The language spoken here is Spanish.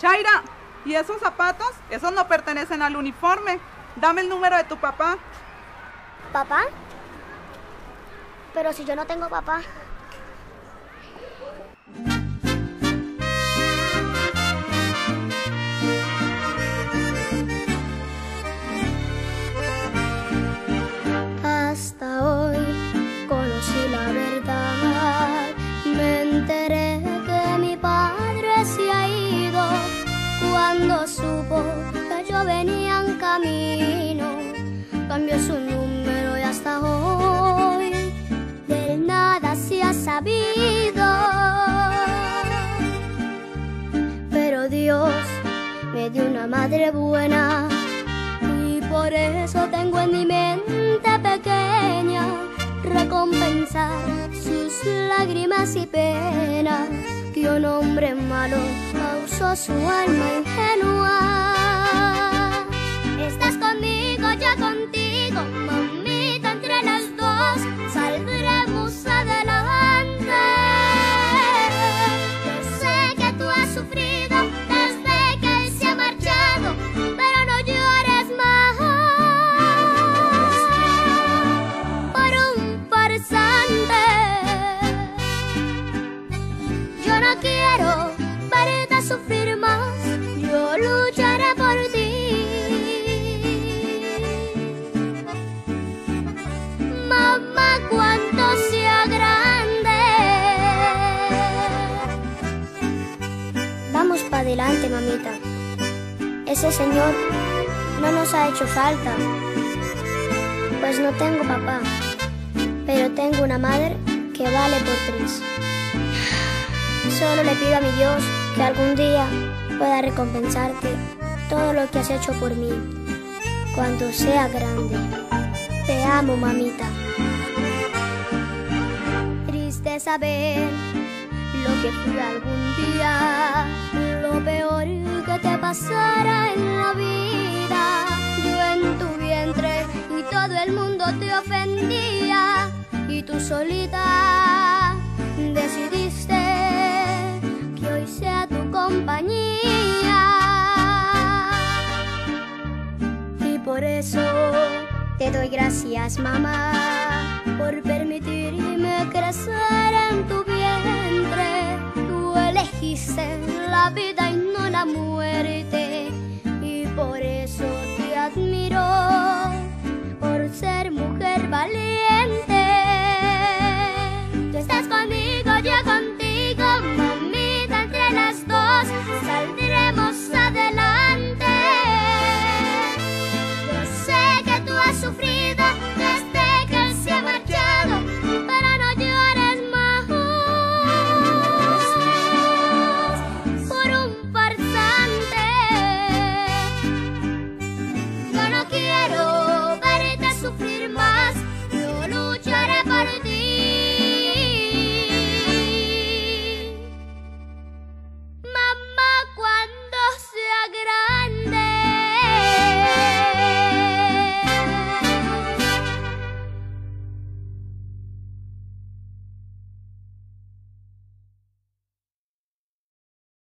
Shaira, ¿y esos zapatos? Esos no pertenecen al uniforme. Dame el número de tu papá. ¿Papá? Pero si yo no tengo papá. Cuando supo que yo venía en camino. Cambió su número y hasta hoy de nada se ha sabido. Pero Dios me dio una madre buena y por eso tengo en mi mente pequeña recompensar sus lágrimas y penas que un hombre malo causó su alma ingenua. Estás conmigo, ya contigo, sufrir más, yo lucharé por ti. Mamá, cuando sea grande. Vamos para adelante, mamita. Ese señor no nos ha hecho falta. Pues no tengo papá, pero tengo una madre que vale por tres. Solo le pido a mi Dios que algún día pueda recompensarte todo lo que has hecho por mí cuando sea grande. Te amo, mamita. Triste saber lo que fui algún día, lo peor que te pasara en la vida. Yo en tu vientre y todo el mundo te ofendía y tú solita por eso te doy gracias, mamá, por permitirme crecer en tu vientre. Tú elegiste la vida Everybody do.